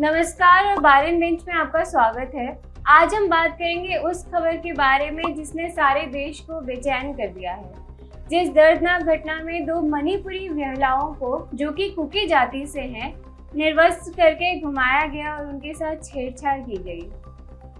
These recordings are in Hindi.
नमस्कार और बारन बेंच में आपका स्वागत है। आज हम बात करेंगे उस खबर के बारे में जिसने सारे देश को बेचैन कर दिया है। जिस दर्दनाक घटना में दो मणिपुरी महिलाओं को, जो कि कुकी जाति से हैं, निर्वस्त करके घुमाया गया और उनके साथ छेड़छाड़ की गई।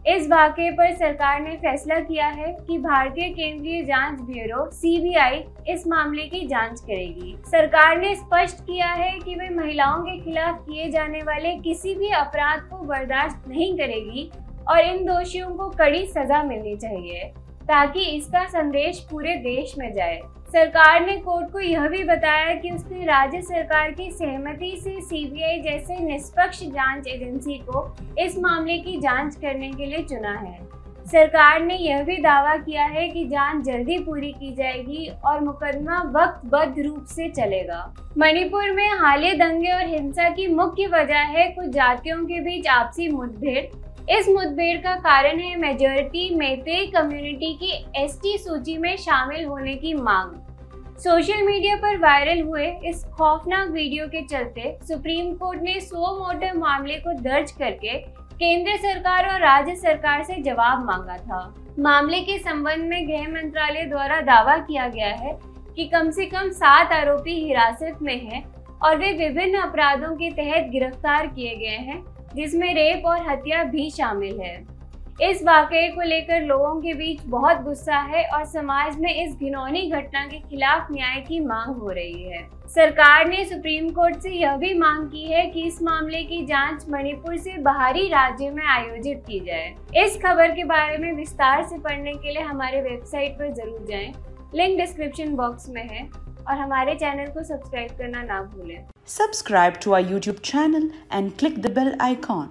इस वाक्य पर सरकार ने फैसला किया है कि भारतीय केंद्रीय जाँच ब्यूरो सीबीआई इस मामले की जाँच करेगी। सरकार ने स्पष्ट किया है कि वे महिलाओं के खिलाफ किए जाने वाले किसी भी अपराध को बर्दाश्त नहीं करेगी और इन दोषियों को कड़ी सजा मिलनी चाहिए। ताकि इसका संदेश पूरे देश में जाए। सरकार ने कोर्ट को यह भी बताया कि उसने राज्य सरकार की सहमति से सीबीआई जैसे निष्पक्ष जाँच एजेंसी को इस मामले की जाँच करने के लिए चुना है। सरकार ने यह भी दावा किया है कि जाँच जल्दी पूरी की जाएगी और मुकदमा वक्त वक्तबद्ध रूप से चलेगा। मणिपुर में हालिया दंगे और हिंसा की मुख्य वजह है, कुछ जातियों के बीच आपसी मुठभेड़ इस मुठभेड़ का कारण है मेजोरिटी मेते कम्युनिटी की एसटी सूची में शामिल होने की मांग। सोशल मीडिया पर वायरल हुए इस खौफनाक वीडियो के चलते सुप्रीम कोर्ट ने सो मोटर मामले को दर्ज करके केंद्र सरकार और राज्य सरकार से जवाब मांगा था। मामले के संबंध में गृह मंत्रालय द्वारा दावा किया गया है कि कम से कम सात आरोपी हिरासत में हैं और वे विभिन्न अपराधों के तहत गिरफ़्तार किए गए हैं। जिसमें रेप और हत्या भी शामिल है। इस वाकये को लेकर लोगों के बीच बहुत गुस्सा है और समाज में इस घिनौनी घटना के खिलाफ न्याय की मांग हो रही है। सरकार ने सुप्रीम कोर्ट से यह भी मांग की है कि इस मामले की जाँच मणिपुर से बाहरी राज्य में आयोजित की जाए। इस खबर के बारे में विस्तार से पढ़ने के लिए हमारे वेबसाइट पर ज़रूर जाएँ। लिंक डिस्क्रिप्शन बॉक्स में है। और हमारे चैनल को सब्सक्राइब करना ना भूलें। Subscribe to our YouTube channel and click the bell icon